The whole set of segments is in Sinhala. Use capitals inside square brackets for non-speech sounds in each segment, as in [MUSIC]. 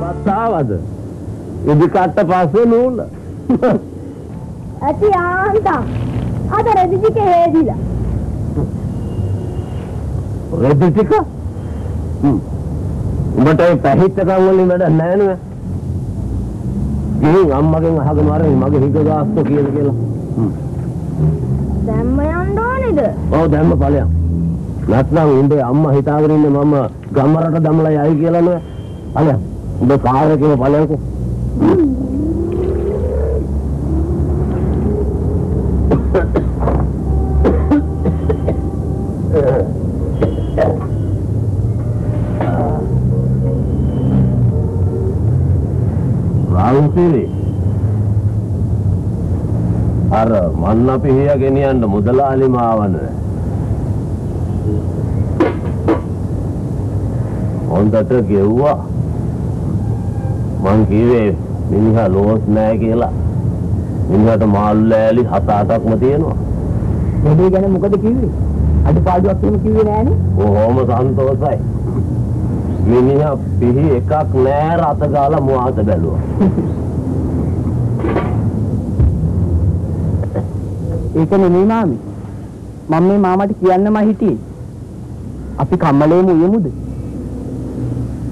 බස්සාවද ඉදිකට්ට පස්සේ නූල ඇති ආන්තම් අද රෙදිජික හේදිලා. රෙදි ටික? හ්ම්. උඹට ඒ පැහිච්චකම් වලින් වැඩ නැහැ නේද ගිහින් අම්මගෙන් අහගෙන වරේ මගේ හිග ගාස්තු කියලා කියලා. දැම්ම යන්න ඕනේද? ඔව් දැම්ම ඵලයන් නැත්නම් උඹේ අම්මා හිතාගෙන ඉන්නේ මම ගම්මරට දමලා යයි කියලා නේ ඵලයන් උඹ කාර්යකේ ඵලයන්කෝ රාහුසිරි අර මන්න පිහිය ගෙනියන්න මුදලාලි මාවන. හොඳට ගෙව්වා මං කිව්වේ මිනිහා ලෝස් නෑ කියලා මිනිහට මාළු ලෑලි හත අටක්ම තියෙනවා වැඩේ ගැන මොකද කිව්වේ? අඩපාඩුවක් එහෙම කිව්වේ නෑනේ. බොහොම සන්තෝසයි මිනිහා පිහි එකක් නෑ රත ගාලා මුවාත බැලුවා ඒක නෙමෙයි මාමි. මම මේ මාමට කියන්නම හිටියේ. අපි කම්මලේම උයමුද?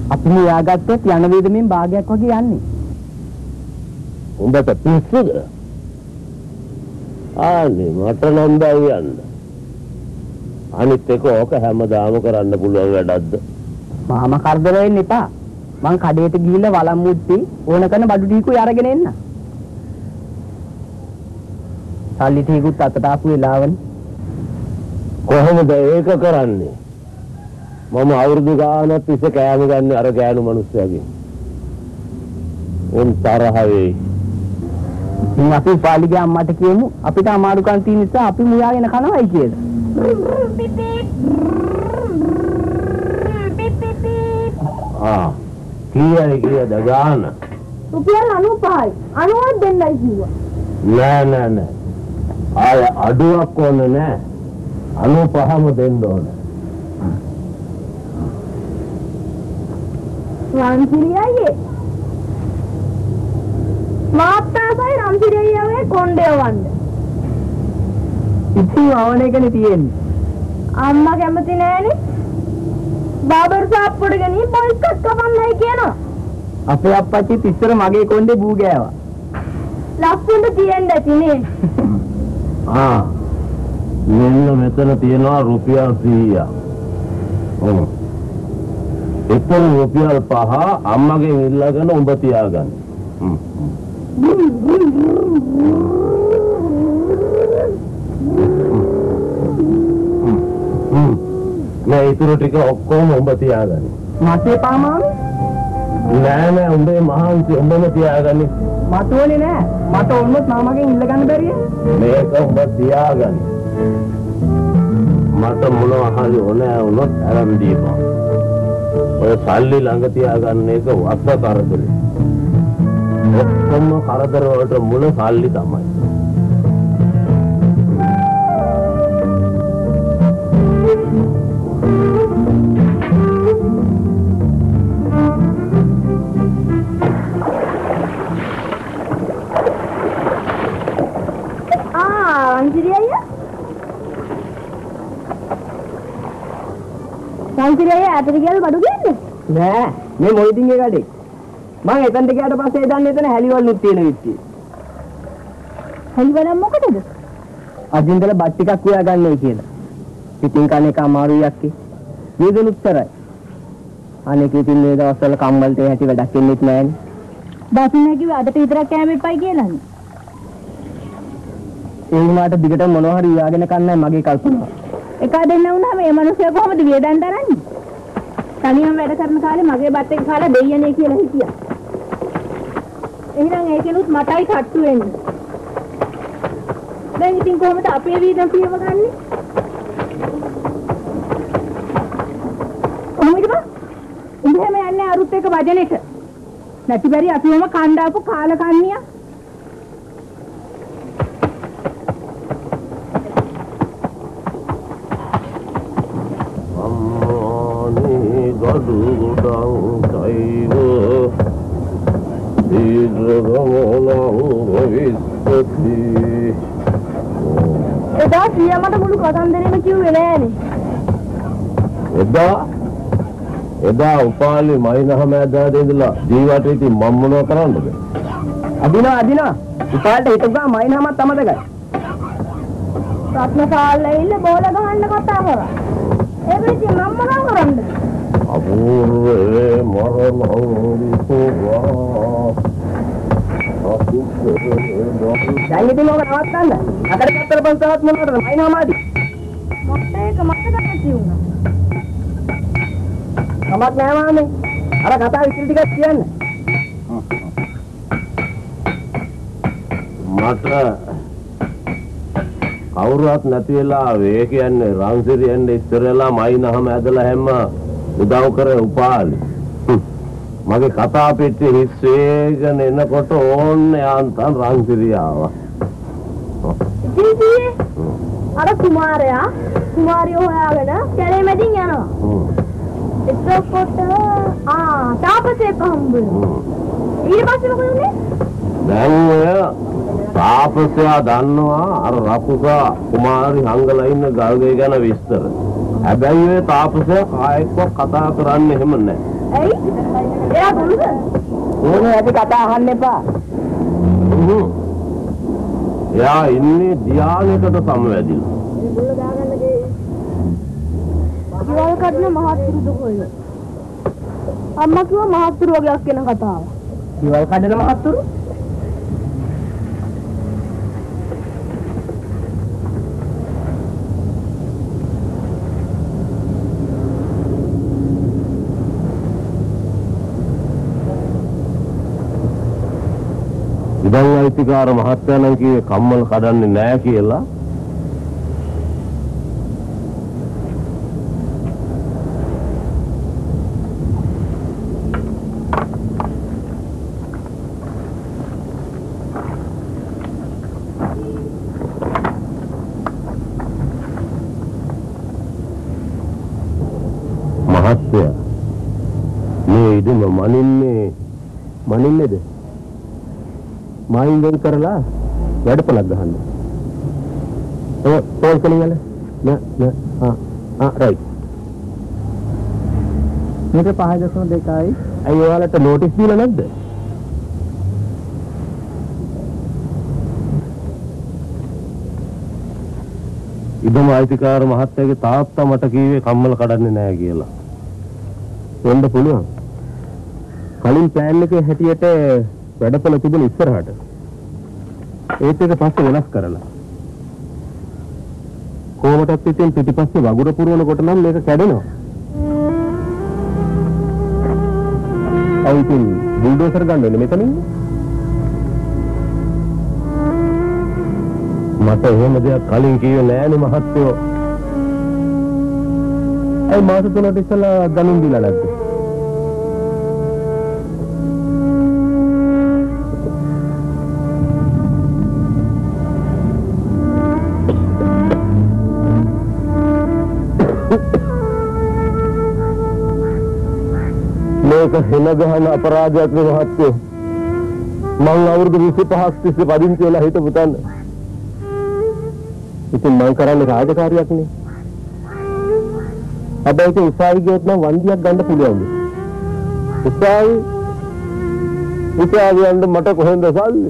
අපි මෙයාගත්තොත් යන වේදමෙන් භාගයක් වගේ යන්නේ. උඹට පිස්සුද ආනේ මට නම් බෑ යන්න අනිත් එක ඕක හැමදාම කරන්න පුළුවන් වැඩක්ද මාම කරදර වෙන්න එපා. මං කඩේට ගිහිල්ලා වළම් මුට්ටි ඕන කරන බඩු ටිකුයි අරගෙන එන්න. සල්ලි ටිකුත් අතට ආපු වෙලාවනේ. කොහොමද ඒක කරන්නේ මම අවුරුදු ගානක් තිස්සේ කෑම ගන්න අර ගෑනු මිනිස්සයාගෙන් උන් තරහ වෙයි ඉතින් අපි පාලිගේ අම්මට කියමු අපිට අමාරුකම් තියෙන නිසා අපි මුයාගෙන කනවයි කියලා. ආ කීයයි කීයද ගාන? රුපියල් 95යි 90ක් දෙන්නයි කිව්වා. නෑ නෑ නෑ. ආය අඩුවක් ඕන නෑ. අනු පහම දෙන්න ඕන රන්සිරි අයියේ මාත්තාසයි රන්සිරි අයියාගේ කොණ්ඩේ වන්න. ඉතින් අවන එකනේ තියෙන්නේ. අම්මා කැමති නෑනේ. බාබර් සාප්පුඩ ගෙනින් බොයිස් කට් කපන්නයි කියනවා. අපේ අප්පච්චිත් ඉස්සර මගේ කොණ්ඩේ බූ ගෑවා. ලස්සනට තියෙන්න ඇතිනේ. [LAUGHS] ආ. මෙන්න මෙතන තියෙනවා රුපියල් 100ක් ඔව් එතන රුපියල් පහ අම්මගෙන් ඉල්ලගෙන උඹ තියාගන්න. නෑ ඊටු ටික ඔක්කොම උඹ තියාගන්න මට එපා මාමි. නෑ නෑ උඹේ මහන්සි උඹම තියාගන්න මට ඕනේ නෑ. මට ඕනොත් මාමගෙන් ඉල්ල ගන්න බැරිය. මේක උඹ තියාගන්න මට මොනවා හරි ඕනෑ වුණොත් අරන් දීපන් ඔය සල්ලි ළඟ තියාගන්න එක වස්ස කරදරේ. ඔක්කොම කරදර වලට මුල සල්ලි තමයි. අයියා අතට ගියල් බඩු දෙන්නේ නෑ. මේ මොයිදින්ගේ කඩේ. මං එතනට ගියාට පස්සේ දන්නේ එතන හැලිවලුත් තියෙන විත්තිය. හරිවනම් මොකටද අදින්දල බත් ටිකක් උයා ගන්නයි කියලා. ඉතින් කන එක අමාරුයි යක්කේ. වේදනුත් තරයි. අනේක ඉතින් මේ දවස්වල කම්මල් තේ හැටි වැඩක් වෙන්නෙත් නෑනේ. බසිනා කිව්ව අදට විතරක් කෑම එපයි කියලානේ ඒ වුණාට දිගට මොනවා හරි උයාගෙන කන්නයි මගේ කල්පනාව. එක දෙන්න වුණාම මේ මිනිස්සයා කොහොමද වියදම් දරන්නේ? තනියම වැඩ කරන කාලේ මගේ බත් එක කාලා දෙයියනේ කියලා හිටියා. එහෙනම් ඒකෙනුත් මටයි කට්ටු වෙන්නේ. දැන් ඉතින් කොහොමද අපේ වීදම් පියව ගන්නෙ? කොහොමද බා? උඹ හැම යන්නේ අරුත් එක වජනෙට නැති බැරි අපිවම කණ්ඩාපු කාලකන්ණියා අඩු ගොඩක් සයිව දීර්ඝමෝලව විස්සති එදා සියා මට මුළු කතන්දරෙම කිව්වේ නෑනේ. එදා එදා උපාලි මයිනහම ඇදාට ඉඳලා ජීවිතේ ඉතින් මම මොනව කරන්නද අදිනවා අදිනවා ඉපාලට හිටපුවා මයින්හමත් අමතකයි රත්නසාල් ඇවිල්ලා බෝල ගහන්න කතා කරා. ඒක ඉතින් මම මොනව කරන්නද? අපූර්වේ මරණෝදිසෝවා අසුක්කේ දැන් ඉතින් ඕක නවත්තන්න අකට පැත්තට පස්සවත් මොනවද මයින්හමාදී මට ඒක මතක නැති වුණා. කමක් නෑ මාමේ අර කතාව ඉතිරි ටිකක් කියන්න මට කවුරුවත් නැති වෙලා ඒ කියන්නේ රන්සිරියෙන් ඉස්සරලා මයින්හම ඇදලා හැම උදව් කර උපාලි. මගේ කතා පෙට්ටිය හිස් වේගන එනකොට ඕන්නේ යාන්තම් රන්සිරිය ආවා ඉතින් අර කුමාරයා කුමාරියෝ හොයාගෙන කැලේ මැදින් යනවා. එතකොට ආ තාපසයෙක් හම්බුනේ. හ්ම්. ඊට පස්සේ මොකද උනේ? දැන් ඔය තාපසයා දන්නවා අර රකුසා කුමාරි හංගලා ඉන්න ගල්ගේ ගැන විස්තර. හැබැයි ඔය තාපසයා කායෙක්වත් කතා කරන්නේ එහෙම නැහැ. ඇයි? එයා බුරුද? ඕන ඇති කතා අහන්න එපා. එයා ඉන්නේ ධානයකට සමවැදිලා. බුල්ල දාගන්න ගේ. ඉවල් කඩන මහත්තුරුද කොල්ල. අම්මා කිව්වා මහත්තුරු වගේක් වෙන කතාවක්. ඉවල් කඩන මහත්තුරු ඉදන් අයිතිකාර මහත්තයා නම් කිව්වේ කම්මල් කඩන්නේ නැහැ කියලා. මහත්තයා මේ ඉදම මනින්නේ මනින්නේද මයින් වෙන් කරලා වැඩපලක් ගහන්න. ඔය පෝල් කලින් යල නෑ නෑ ආ ආ රයිට් මේක 5.2යි අය ඔයාලට නෝටිස් දීලා නැද්ද? ඉදම අයිතිකාර මහත්තයාගේ තාත්තා මට කිව්වේ කම්මල කඩන්නේ නැහැ කියලා. වෙන්න පුළුවන්. කලින් ප්ලෑන් එකේ හැටියට වැඩපල තිබුණ ඉස්සරහට. ඒත් එක පස්සේ වෙනස් කරලා. කොහොමදත් ඉතින් පිටිපස්සේ වගුර පුරවනකොට නම් මේක කැඩෙනවා. අයි ඉතින් බුල්ඩෝසර් ගන්න ඕනේ මෙතනින් මට එහෙම දෙයක් කලින් කිව්වේ නෑනේ මහත්තයෝ. අයි මාස තුනකට ඉස්සලා ගණන් දීලා නැද්ද? මේක හෙන ගහන අපරාධයක් නේ මහත්තයෝ. මං අවුරුදු 25ක් තිස්සේ පදිංචි වෙලා හිටපු තැන. ඉතින් මං කරන්නේ රාජකාරියක් නේ හැබැයි ඒක උසාවි ගියොත් නම් වන්දියක් ගන්න පුළුවන්ද උසාවි උසාවි යන්න මට කොහෙන්ද සල්ලි?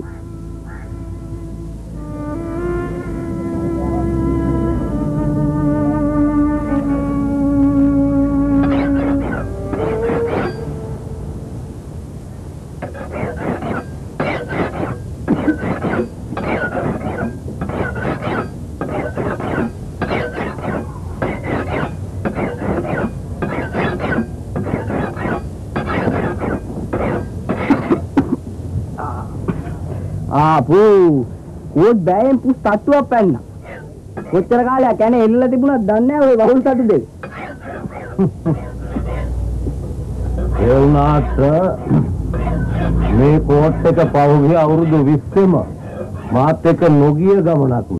ආ පූ කෝඩ් බෑයෙන් පුස් තට්ටුවක් පැන්න. කොච්චර කාලයක් යන්නේ එල්ලලා තිබුණත් දන්නේ නැහැ ඔය වහුල් තට්ටු දෙක. ඒ වුණාට මේ කෝට් එක පහුගිය අවුරුදු 20ෙම මාත් එක්ක නොගිය ගමනක්